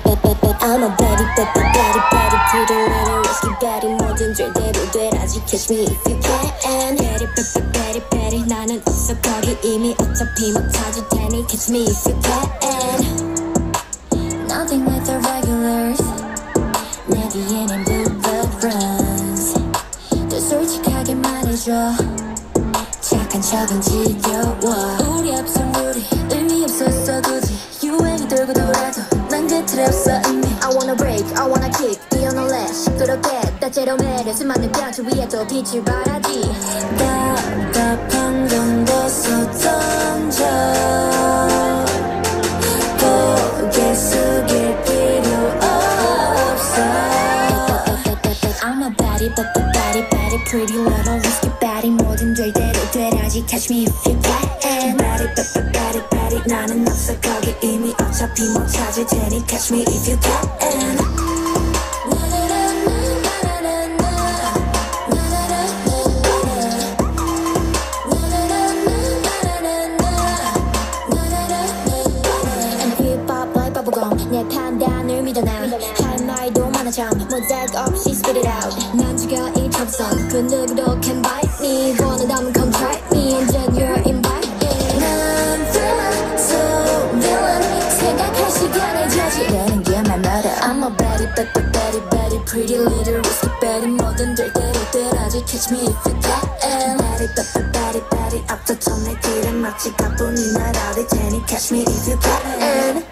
I'm a baddie, baddie, baddie, baddie pretty little risky baddie 뭐든 절대로 되라지 catch me if you can baddie, baddie, baddie, baddie 나는 없어 거기 이미 어차피 못 찾을 테니 catch me if you can Nothing with the regulars 내 뒤에는 blue blood runs 더 솔직하게 말해줘 착한 척은 지겨워 우리 합성 따제로 매려 수많은 뼈줄 위에 또 빛을 발하지 답답한 정도서 던져 고개 숙일 필요 없어 I'm a baddie, but the baddie, baddie, pretty little risky baddie 뭐든 절대로 되라지 catch me if you can baddie, but the baddie, baddie 나는 없어 거기 이미 어차피 못 찾을 테니 catch me if you can 믿어 난 할 말도 많아 참 모자이크 없이 spit it out 난 지가 이첩선 그 누구도 can bite me 원하다면 come try me and then you're invited 난 villain so villain 생각할 시간을 저지르는 게말 말아 I'm a baddie baddie baddie baddie pretty little risky baddie 뭐든 절대로 되라지 catch me if you can baddie baddie baddie baddie 앞서쳐 내 길을 마치 가뿐히 날아올 테니 catch me if you can